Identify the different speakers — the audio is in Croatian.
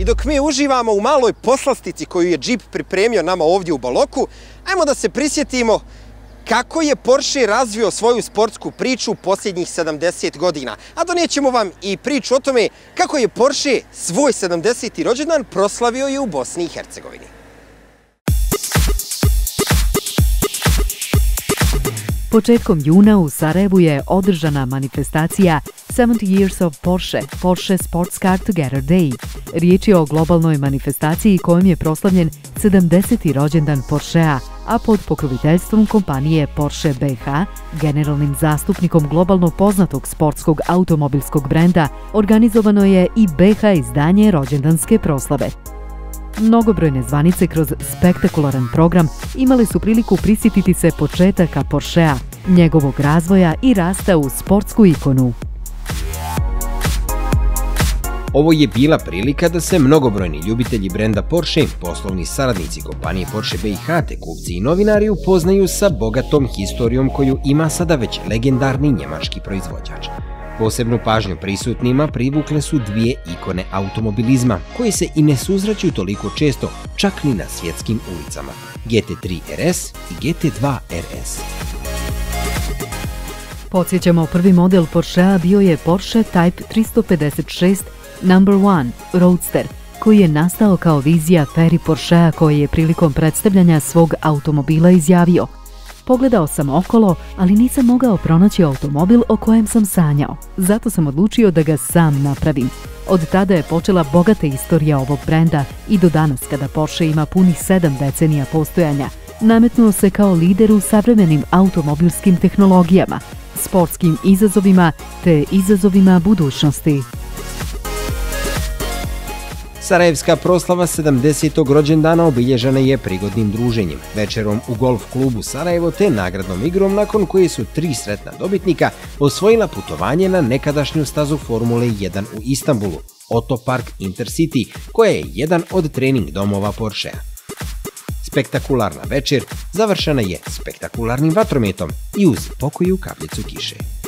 Speaker 1: I dok mi uživamo u maloj poslastici koju je Jeep pripremio nama ovdje u Baloku, ajmo da se prisjetimo kako je Porsche razvio svoju sportsku priču posljednjih 70 godina. A donijećemo vam i priču o tome kako je Porsche svoj 70. rođendan proslavio i u Bosni i Hercegovini.
Speaker 2: Početkom juna u Sarajevu je održana manifestacija 70 Years of Porsche, Porsche Sports Car Together Day. Riječ je o globalnoj manifestaciji kojom je proslavljen 70. rođendan Porschea, a pod pokroviteljstvom kompanije Porsche BH, generalnim zastupnikom globalno poznatog sportskog automobilskog brenda, organizovano je i BH izdanje rođendanske proslave. Mnogobrojne zvanice kroz spektakularan program imali su priliku prisjetiti se početaka Porschea, njegovog razvoja i rasta u sportsku ikonu.
Speaker 3: Ovo je bila prilika da se mnogobrojni ljubitelji brenda Porsche, poslovni saradnici kompanije Porsche BiH te kupci i novinari upoznaju sa bogatom historijom koju ima sada već legendarni njemački proizvođač. Posebnu pažnju prisutnima privukle su dvije ikone automobilizma, koji se i ne suzraćuju toliko često, čak ni na svjetskim ulicama. GT3 RS i GT2 RS.
Speaker 2: Podsjećamo, prvi model Porschea bio je Porsche Type 356 Number 1 Roadster, koji je nastao kao vizija Ferry Porschea koji je prilikom predstavljanja svog automobila izjavio – Pogledao sam okolo, ali nisam mogao pronaći automobil o kojem sam sanjao. Zato sam odlučio da ga sam napravim. Od tada je počela bogata istorija ovog brenda i do danas kada Porsche ima punih sedam decenija postojanja, nametnuo se kao lider u savremenim automobilskim tehnologijama, sportskim izazovima te izazovima budućnosti.
Speaker 3: Sarajevska proslava 70. rođendana obilježena je prigodnim druženjem, večerom u golf klubu Sarajevo te nagradnom igrom nakon koje su tri sretna dobitnika osvojila putovanje na nekadašnju stazu Formule 1 u Istanbulu, Auto Park Intercity, koja je jedan od trening domova Porschea. Spektakularna večer završena je spektakularnim vatrometom i uz pokoju kapljicu kiše.